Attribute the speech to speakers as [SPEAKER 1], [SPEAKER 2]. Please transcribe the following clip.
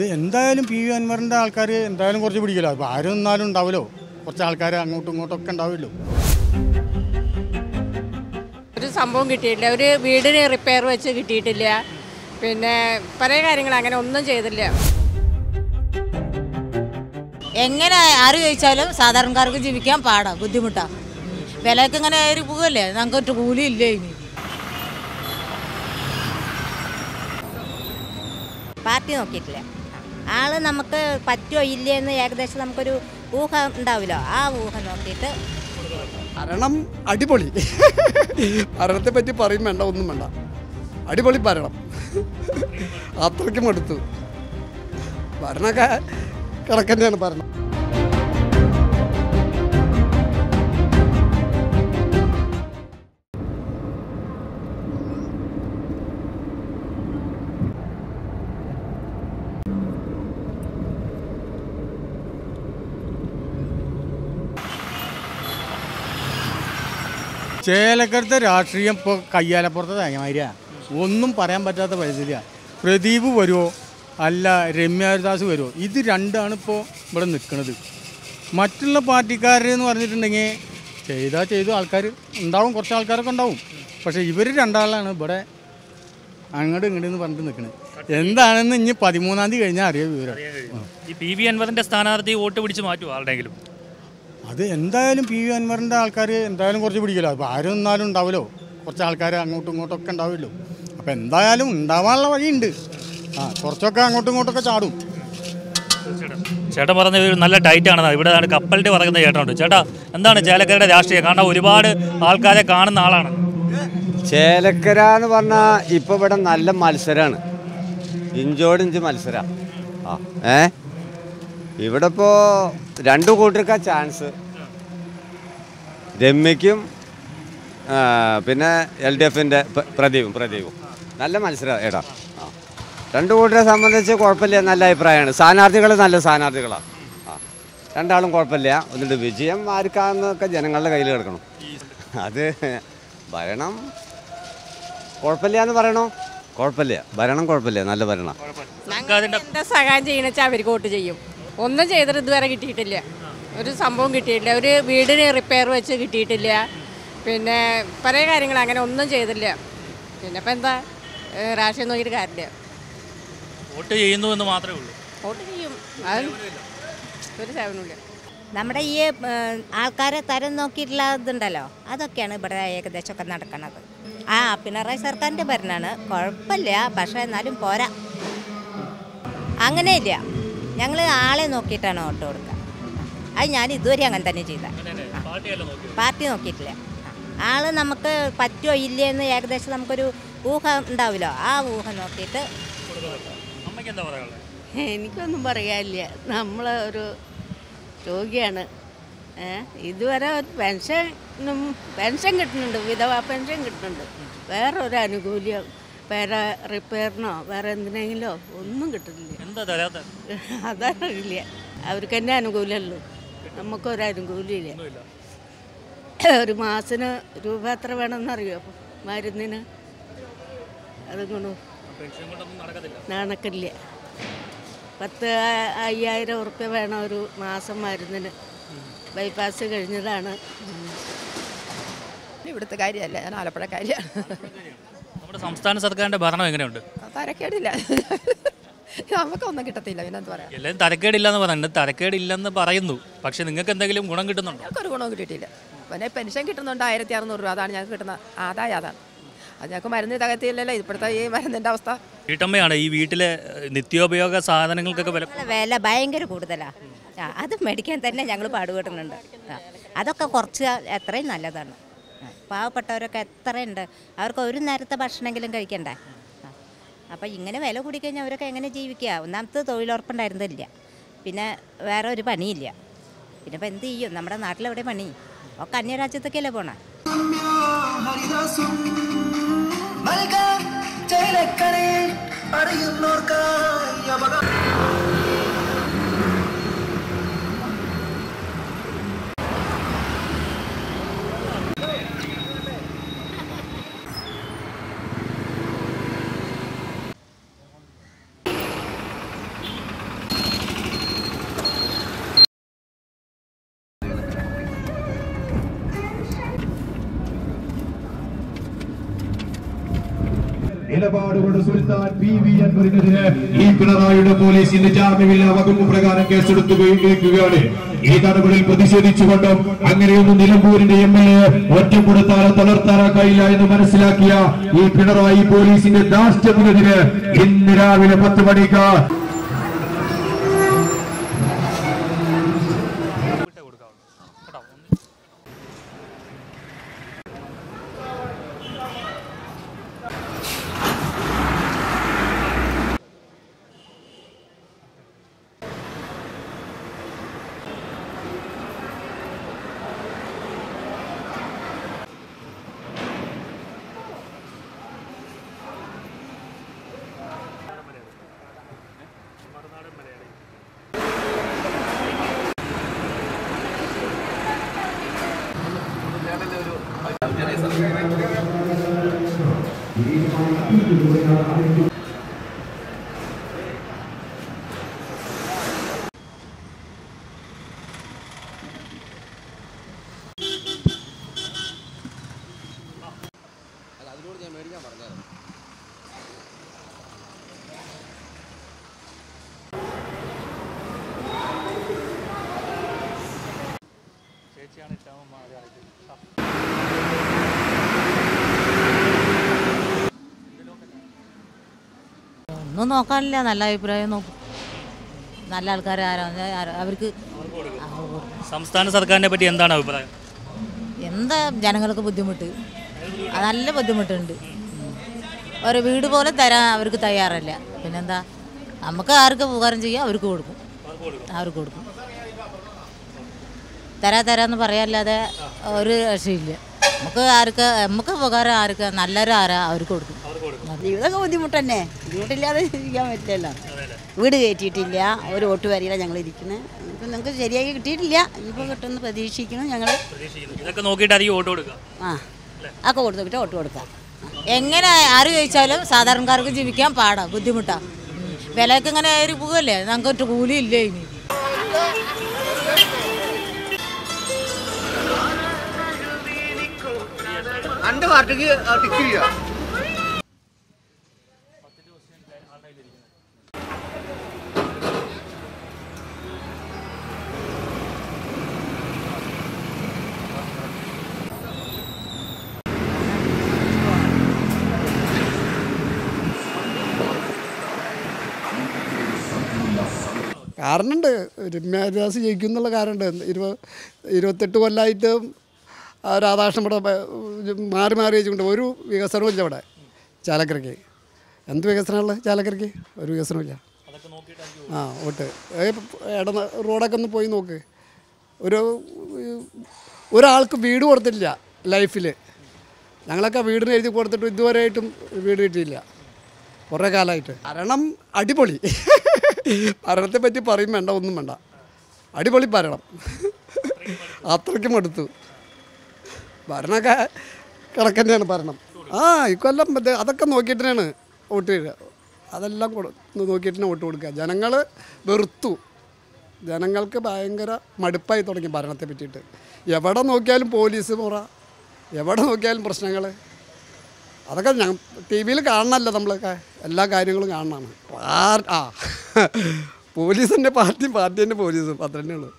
[SPEAKER 1] അത് എന്തായാലും P V അൻവറിന്റെ ആൾക്കാർ എന്തായാലും കുറച്ച് പിടിക്കില്ല. അപ്പോൾ ആരും എന്നാലും ഉണ്ടാവുമല്ലോ. കുറച്ച് ആൾക്കാർ അങ്ങോട്ടും ഇങ്ങോട്ടും ഒക്കെ ഉണ്ടാവുമല്ലോ.
[SPEAKER 2] ഒരു സംഭവം കിട്ടിയിട്ടില്ല. ഒരു വീടിന് റിപ്പയർ വെച്ച് കിട്ടിയിട്ടില്ല. പിന്നെ പല കാര്യങ്ങൾ അങ്ങനെ ഒന്നും ചെയ്തില്ല.
[SPEAKER 3] എങ്ങനെ ആര് ചോദിച്ചാലും സാധാരണക്കാർക്ക് ജീവിക്കാൻ പാടാ ബുദ്ധിമുട്ടാ. വിലയൊക്കെ ഇങ്ങനെ ഏറി പോകല്ലേ ഞങ്ങൾക്ക് ഒരു കൂലി ഇല്ല ഇനി? പാർട്ടി നോക്കിയിട്ടില്ല. ആൾ നമുക്ക് പറ്റുമോ ഇല്ലേ എന്ന് ഏകദേശം നമുക്കൊരു ഊഹം ഉണ്ടാവില്ലോ. ആ ഊഹം നോക്കിയിട്ട്
[SPEAKER 4] ഭരണം അടിപൊളി. ഭരണത്തെ പറ്റി പറയും വേണ്ട ഒന്നും വേണ്ട. അടിപൊളി ഭരണം. അത്രയ്ക്കും എടുത്തു. ഭരണമൊക്കെ കിടക്കന്നെയാണ് ഭരണം.
[SPEAKER 1] ചേലക്കരത്തെ രാഷ്ട്രീയം ഇപ്പോൾ കയ്യാലപ്പുറത്തെ തേങ്ങമാരിയാ. ഒന്നും പറയാൻ പറ്റാത്ത പരിസ്ഥിതിയാണ് പ്രദീപ് വരുമോ അല്ല രമ്യ ഹരിദാസ് വരുമോ ഇത് രണ്ടാണ് ഇപ്പോൾ ഇവിടെ നിൽക്കുന്നത് മറ്റുള്ള പാർട്ടിക്കാരെന്ന് പറഞ്ഞിട്ടുണ്ടെങ്കിൽ ചെയ്താൽ ചെയ്തു. ആൾക്കാർ ഉണ്ടാവും കുറച്ച് ആൾക്കാരൊക്കെ ഉണ്ടാവും. പക്ഷേ ഇവർ രണ്ടാളാണ് ഇവിടെ അങ്ങോട്ടും ഇങ്ങോട്ടും എന്ന് പറഞ്ഞിട്ട് നിൽക്കുന്നത് എന്താണെന്ന് ഇനി പതിമൂന്നാം തീയതി കഴിഞ്ഞാൽ അറിയാം വിവരം.
[SPEAKER 5] ഈ പി വി അൻവറിന്റെ സ്ഥാനാർത്ഥി വോട്ട് പിടിച്ച് മാറ്റുമോ ആരുടെയെങ്കിലും?
[SPEAKER 1] അത് എന്തായാലും പി വി അൻവറിന്റെ ആൾക്കാർ എന്തായാലും കുറച്ച് പിടിക്കില്ല. അപ്പോൾ ആരും എന്നാലും ഉണ്ടാവുമല്ലോ. കുറച്ച് ആൾക്കാർ അങ്ങോട്ടും ഇങ്ങോട്ടും ഒക്കെ ഉണ്ടാവുമല്ലോ. അപ്പോൾ എന്തായാലും ഉണ്ടാവാനുള്ള വഴിയുണ്ട്. ആ കുറച്ചൊക്കെ അങ്ങോട്ടും ഇങ്ങോട്ടൊക്കെ ചാടും.
[SPEAKER 5] ചേട്ടൻ പറഞ്ഞ ഒരു നല്ല ടൈറ്റ് ആണ്. ഇവിടെ ആണ് കപ്പലിന്റെ പറയുന്ന ചേട്ടനുണ്ട്. ചേട്ടാ എന്താണ് ചേലക്കരയുടെ രാഷ്ട്രീയം? കാരണം ഒരുപാട് ആൾക്കാരെ കാണുന്ന ആളാണ്.
[SPEAKER 6] ചേലക്കര എന്ന് പറഞ്ഞാൽ ഇപ്പോൾ ഇവിടെ നല്ല മത്സരമാണ് ഇഞ്ചോടിഞ്ച് മത്സരം. ആ ഏ? ഇവിടെ ഇപ്പോൾ രണ്ടു കൂട്ടർക്കാ ചാൻസ് രമ്യക്കും പിന്നെ എൽ ഡി എഫിന്റെ പ്രദീപും പ്രദീപും. നല്ല മത്സരം ഏടാ രണ്ടു കൂട്ടരെ സംബന്ധിച്ച് കുഴപ്പമില്ല നല്ല അഭിപ്രായമാണ്. സ്ഥാനാർത്ഥികൾ നല്ല സ്ഥാനാർത്ഥികളാണ് രണ്ടാളും കുഴപ്പമില്ല. എന്നിട്ട് വിജയം ആർക്കാന്നൊക്കെ ജനങ്ങളുടെ കയ്യിൽ കിടക്കണം. അത് ഭരണം കുഴപ്പമില്ല എന്ന് പറയണോ? കുഴപ്പമില്ല. ഭരണം കുഴപ്പമില്ല. നല്ല ഭരണം.
[SPEAKER 2] സഹായം ചെയ്യണ വെച്ചാൽ അവർക്ക് വോട്ട് ചെയ്യും. ഒന്നും ചെയ്തിട്ട് ഇതുവരെ കിട്ടിയിട്ടില്ല. ഒരു സംഭവം കിട്ടിയിട്ടില്ല. ഒരു വീടിന് റിപ്പയർ വെച്ച് കിട്ടിയിട്ടില്ല. പിന്നെ പല കാര്യങ്ങൾ അങ്ങനെ ഒന്നും ചെയ്തില്ല. പിന്നെ ഇപ്പം എന്താ രാഷ്ട്രീയം നോക്കിയിട്ട് കാര്യമില്ല.
[SPEAKER 5] വോട്ട് ചെയ്യുന്നു എന്ന് മാത്രമേ ഉള്ളൂ.
[SPEAKER 2] വോട്ട് ചെയ്യും. അത് ഒരു സേവനമില്ല
[SPEAKER 3] നമ്മുടെ ഈ ആൾക്കാരെ തരം നോക്കിയിട്ടുള്ള ഇതുണ്ടല്ലോ. അതൊക്കെയാണ് ഇവിടെ ഏകദേശമൊക്കെ നടക്കുന്നത് ആ പിണറായി സർക്കാരിന്റെ ഭരണമാണ് കുഴപ്പമില്ല. പക്ഷേ എന്നാലും പോരാ. അങ്ങനെയില്ല. ഞങ്ങൾ ആളെ നോക്കിയിട്ടാണ് വോട്ട് കൊടുക്കുക അത് ഞാൻ ഇതുവരെ അങ്ങനെ തന്നെ ചെയ്ത. പാർട്ടി നോക്കിയിട്ടില്ല. ആൾ നമുക്ക് പറ്റുമോ ഇല്ലേ എന്ന് ഏകദേശം നമുക്കൊരു ഊഹം ഉണ്ടാവില്ലോ. ആ ഊഹം നോക്കിയിട്ട്
[SPEAKER 7] എനിക്കൊന്നും പറയാനില്ല. നമ്മൾ ഒരു രോഗിയാണ്. ഇതുവരെ ഒരു പെൻഷനും പെൻഷൻ കിട്ടുന്നുണ്ട് വിധവാ പെൻഷൻ കിട്ടുന്നുണ്ട്. വേറൊരു ഒരു ആനുകൂല്യം വേറെ റിപ്പയറിനോ വേറെ എന്തിനെങ്കിലോ ഒന്നും കിട്ടുന്നില്ല.
[SPEAKER 5] എന്താ തരാത്ത
[SPEAKER 7] അതറിയില്ല അവർക്ക് തന്നെ അനുകൂലമല്ലോ നമുക്കൊരു അനുകൂലമില്ല. ഒരു മാസത്തിന് രൂപ എത്ര വേണമെന്നറിയോ? അപ്പം മരുന്നിന്. അതുകൊണ്ട്
[SPEAKER 5] പെൻഷൻ കൊണ്ടൊന്നും
[SPEAKER 7] നടക്കില്ല പത്ത് അയ്യായിരം ഉറുപ്പ്യ വേണം ഒരു മാസം മരുന്നിന്. ബൈപ്പാസ് കഴിഞ്ഞതാണ്.
[SPEAKER 8] ഇവിടുത്തെ കാര്യമല്ല ഞാൻ ആലപ്പുഴ കാര്യമാണ്
[SPEAKER 5] നമ്മുടെ സംസ്ഥാന സർക്കാരിന്റെ ഭരണം എങ്ങനെയുണ്ട്?
[SPEAKER 8] തരക്കേടില്ല. നമുക്കൊന്നും കിട്ടത്തില്ല പിന്നെ എന്താ പറയാ?
[SPEAKER 5] എല്ലാവരും തരക്കേടില്ല എന്ന് പറയുന്നുണ്ട് തരക്കേടില്ലെന്ന് പറയുന്നു. പക്ഷെ നിങ്ങൾക്ക് എന്തെങ്കിലും ഗുണം കിട്ടുന്നുണ്ടോ?
[SPEAKER 8] ഞങ്ങൾക്കൊരു ഗുണവും കിട്ടിയിട്ടില്ല. പിന്നെ പെൻഷൻ കിട്ടുന്നുണ്ട് ആയിരത്തി അറുന്നൂറ് രൂപ അതാണ് ഞങ്ങൾക്ക് കിട്ടുന്ന ആദായം അതാണ്. അത് ഞങ്ങൾക്ക് മരുന്ന് തകത്തില്ലല്ലോ ഇപ്പോഴത്തെ ഈ മരുന്നിന്റെ അവസ്ഥ.
[SPEAKER 5] വീട്ടമ്മയാണ് ഈ വീട്ടിലെ നിത്യോപയോഗ സാധനങ്ങൾക്കൊക്കെ വില
[SPEAKER 3] വില ഭയങ്കര കൂടുതലാണ് അത് മേടിക്കാൻ തന്നെ ഞങ്ങൾ പാടുപെടുന്നുണ്ട്. അതൊക്കെ കുറച്ച് എത്രയും നല്ലതാണ്. പാവപ്പെട്ടവരൊക്കെ എത്രയുണ്ട്? അവർക്ക് ഒരു നേരത്തെ ഭക്ഷണമെങ്കിലും കഴിക്കണ്ടേ? അപ്പോൾ ഇങ്ങനെ വില കൂടിക്കഴിഞ്ഞാൽ അവരൊക്കെ എങ്ങനെ ജീവിക്കുക ഒന്നാമത്തെ തൊഴിലുറപ്പുണ്ടായിരുന്നില്ല. പിന്നെ വേറെ ഒരു പണിയില്ല. പിന്നെ ഇപ്പം എന്ത് ചെയ്യും? നമ്മുടെ നാട്ടിലെവിടെ പണി? ഒക്കെ അന്യരാജ്യത്തൊക്കെയല്ലേ പോണേ?
[SPEAKER 9] അറിയുന്നോർക്കായി
[SPEAKER 10] നിലപാടുകളുടെ സുൽത്താൻ പി. വി. അൻവറിനെതിരെ ഈ പിണറായിയുടെ പോലീസ് ഇന്ന് ജാമ്യമില്ലാ വകുപ്പ് പ്രകാരം കേസെടുത്തുകയാണ് ഈ നടപടിയിൽ പ്രതിഷേധിച്ചുകൊണ്ടും അങ്ങനെയൊന്നും നിലമ്പൂരിന്റെ എം എൽ എ ഒറ്റപ്പെടുത്താനോ തളർത്താനോ കഴിയില്ല എന്ന് മനസ്സിലാക്കിയ ഈ പിണറായി പോലീസിന്റെ ധാർഷ്ട്യത്തിനെതിരെ ഇന്ന് രാവിലെ പത്ത് മണിക്ക്
[SPEAKER 11] ഒന്നും നോക്കാനില്ല നല്ല അഭിപ്രായം നോക്കും. നല്ല ആൾക്കാർ ആരാ? ആരാ- അവർക്ക്
[SPEAKER 5] സംസ്ഥാന സർക്കാരിനെ പറ്റി എന്താണ് അഭിപ്രായം?
[SPEAKER 11] എന്താ ജനങ്ങൾക്ക് ബുദ്ധിമുട്ട്? നല്ല ബുദ്ധിമുട്ടുണ്ട്. ഒരു വീട് പോലെ തരാൻ അവർക്ക് തയ്യാറല്ല. പിന്നെന്താ? നമുക്ക് ആർക്ക് ഉപകാരം ചെയ്യാം അവർക്ക് കൊടുക്കും. അവർക്ക് കൊടുക്കും. തരാ തരാന്ന് പറയാല്ലാതെ ഒരു രക്ഷയില്ല. നമുക്ക് ആർക്ക് നമുക്ക് ഉപകാരം ആർക്ക് നല്ലൊരു ആരാ അവർക്ക് കൊടുക്കും.
[SPEAKER 12] ജീവിതമൊക്കെ ബുദ്ധിമുട്ട് തന്നെ ബുദ്ധിമുട്ടില്ലാതെ ഇരിക്കാൻ പറ്റില്ലല്ലോ. വീട് കയറ്റിയിട്ടില്ല ഒരു ഓട്ട് വരില്ല ഞങ്ങൾ ഇരിക്കുന്നത് ഇപ്പം നിങ്ങൾക്ക് ശരിയായി കിട്ടിയിട്ടില്ല. ഇപ്പോൾ കിട്ടുമെന്ന് പ്രതീക്ഷിക്കുന്നു ഞങ്ങൾ
[SPEAKER 5] ഇതൊക്കെ നോക്കിയിട്ടായിരിക്കും വോട്ട് കൊടുക്കുക.
[SPEAKER 12] ആ. ഒക്കെ കൊടുത്തിട്ട് ഓട്ട് കൊടുക്കാം.
[SPEAKER 11] എങ്ങനെ ആര് ചോദിച്ചാലും സാധാരണക്കാർക്ക് ജീവിക്കാൻ പാടാ ബുദ്ധിമുട്ടാണ് വിലയ്ക്ക് ഇങ്ങനെ ഏറി പോകല്ലേ ഞങ്ങൾക്ക് ഒരു കൂലി ഇല്ലേ ഇനി?
[SPEAKER 13] അന്റെ പാർട്ടിക്ക് ടിക്ക്
[SPEAKER 4] കാരണമുണ്ട് രമ്യാദാസ് ജയിക്കും എന്നുള്ള കാരണമുണ്ട് ഇരുപത് ഇരുപത്തെട്ട് കൊല്ലമായിട്ട് രാധാകൃഷ്ണൻ ഇവിടെ മാറി മാറി വെച്ചുകൊണ്ട് ഒരു വികസനവും ഇല്ല ഇവിടെ ചാലക്കരയ്ക്ക്. എന്ത് വികസനമുള്ളത് ചാലക്കരയ്ക്ക്? ഒരു വികസനമില്ല ആ ഓട്ട് ഇട റോഡൊക്കെ ഒന്ന് പോയി നോക്ക്. ഒരു ഒരാൾക്ക് വീട് കൊടുത്തിട്ടില്ല ലൈഫിൽ ഞങ്ങളൊക്കെ വീടിന് എഴുതി കൊടുത്തിട്ട് ഇതുവരെയായിട്ടും വീട് കിട്ടിയില്ല. കുറേ കാലമായിട്ട്. ഭരണം അടിപൊളി. ഭരണത്തെ പറ്റി പറയും വേണ്ട ഒന്നും വേണ്ട. അടിപൊളി ഭരണം. അത്രയ്ക്കും എടുത്തു. ഭരണമൊക്കെ കിടക്കന്നെയാണ് ഭരണം. ആ ഇക്കൊല്ലം അതൊക്കെ നോക്കിയിട്ടാണ് വോട്ട് ചെയ്യുക അതെല്ലാം കൊടു നോക്കിയിട്ട് തന്നെ വോട്ട് കൊടുക്കുക. ജനങ്ങൾ വെറുത്തു. ജനങ്ങൾക്ക് ഭയങ്കര മടുപ്പായി തുടങ്ങി ഭരണത്തെ പറ്റിയിട്ട്. എവിടെ നോക്കിയാലും പോലീസ് മുറ എവിടെ നോക്കിയാലും പ്രശ്നങ്ങൾ അതൊക്കെ ഞാൻ ടി വിയിൽ കാണണമല്ലോ നമ്മളൊക്കെ. എല്ലാ കാര്യങ്ങളും കാണണമാണ്. ആ പോലീസിന്റെ പാർട്ടിയും പാർട്ടി തന്നെ പോലീസും. അത്ര തന്നെ ഉള്ളൂ.